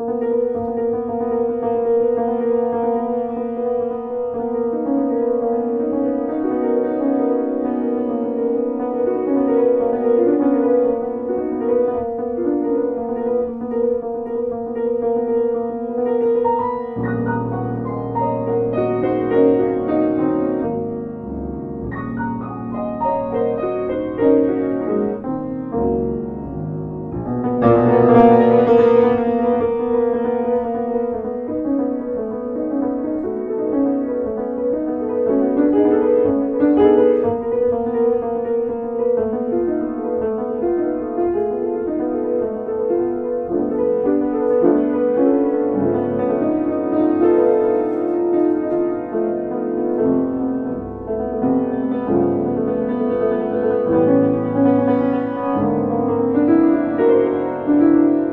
Música